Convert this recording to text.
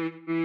Mm-hmm.